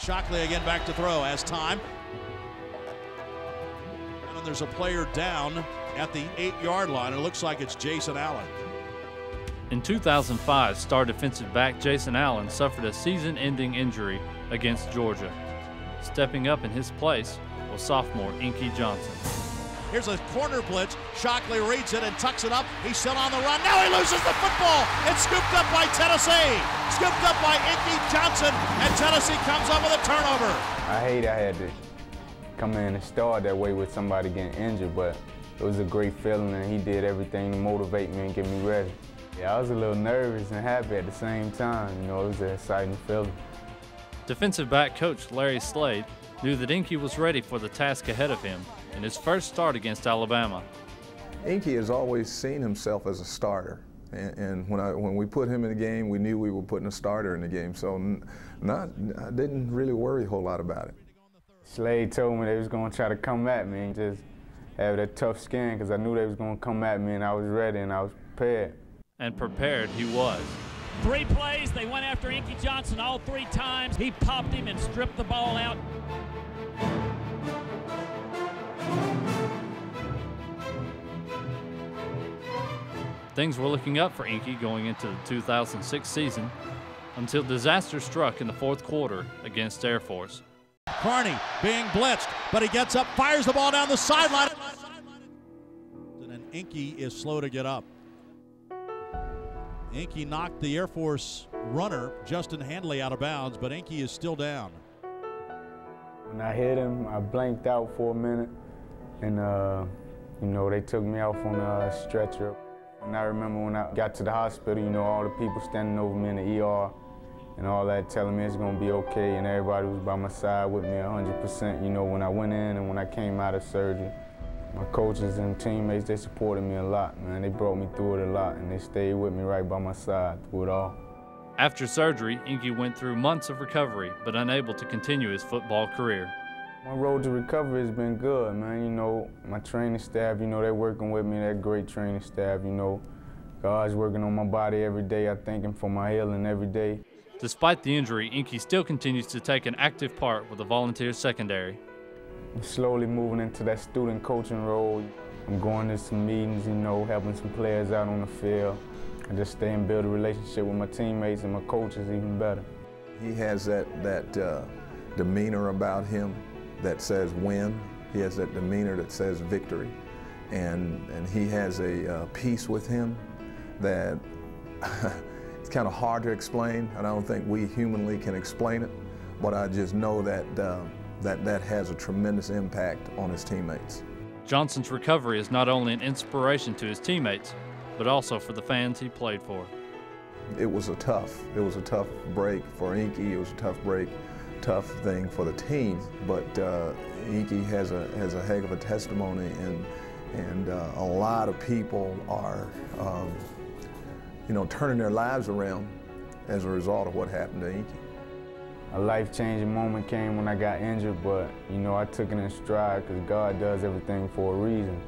Shockley again back to throw as time. And there's a player down at the eight yard line. It looks like it's Jason Allen. In 2005, star defensive back Jason Allen suffered a season ending injury against Georgia. Stepping up in his place was sophomore Inky Johnson. Here's a corner blitz. Shockley reads it and tucks it up. He's still on the run. Now he loses the football. It's scooped up by Tennessee. Scooped up by Inky Johnson, and Tennessee comes up with a turnover. I hate I had to come in and start that way with somebody getting injured, but it was a great feeling, and he did everything to motivate me and get me ready. Yeah, I was a little nervous and happy at the same time. You know, it was an exciting feeling. Defensive back coach Larry Slade knew that Inky was ready for the task ahead of him in his first start against Alabama. Inky has always seen himself as a starter. And, and, when, I, when we put him in the game, we knew we were putting a starter in the game. So not, I didn't really worry a whole lot about it. Slade told me they was going to try to come at me and just have that tough skin because I knew they was going to come at me and I was ready and I was prepared. And prepared he was. Three plays, they went after Inky Johnson all three times. He popped him and stripped the ball out. Things were looking up for Inky going into the 2006 season until disaster struck in the fourth quarter against Air Force. Carney being blitzed, but he gets up, fires the ball down the sideline. And then Inky is slow to get up. Inky knocked the Air Force runner, Justin Handley, out of bounds, but Inky is still down. When I hit him, I blanked out for a minute, and uh, you know they took me off on a stretcher. And I remember when I got to the hospital, you know, all the people standing over me in the ER and all that telling me it's gonna be okay, and everybody was by my side with me 100%, you know, when I went in and when I came out of surgery. My coaches and teammates, they supported me a lot, man. They brought me through it a lot, and they stayed with me right by my side through it all. After surgery, Inky went through months of recovery, but unable to continue his football career. My road to recovery has been good, man. You know, my training staff, you know, they're working with me. They're great training staff, you know. God's working on my body every day. I thank Him for my healing every day. Despite the injury, Inky still continues to take an active part with the volunteer secondary. I'm slowly moving into that student coaching role. I'm going to some meetings, you know, helping some players out on the field. I just stay and build a relationship with my teammates and my coaches even better. He has that, that uh, demeanor about him that says win. He has that demeanor that says victory. And, and he has a uh, peace with him that it's kind of hard to explain. and I don't think we humanly can explain it, but I just know that uh, that, that has a tremendous impact on his teammates. Johnson's recovery is not only an inspiration to his teammates, but also for the fans he played for. It was a tough, it was a tough break for Inky. It was a tough break, tough thing for the team. But uh, has a has a heck of a testimony, and and uh, a lot of people are, um, you know, turning their lives around as a result of what happened to Inky a life-changing moment came when I got injured, but you know, I took it in stride because God does everything for a reason.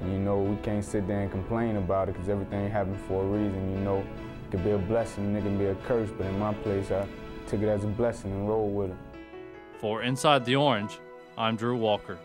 And you know, we can't sit there and complain about it because everything happened for a reason. You know, it could be a blessing and it can be a curse, but in my place, I took it as a blessing and rolled with it. For Inside the Orange, I'm Drew Walker.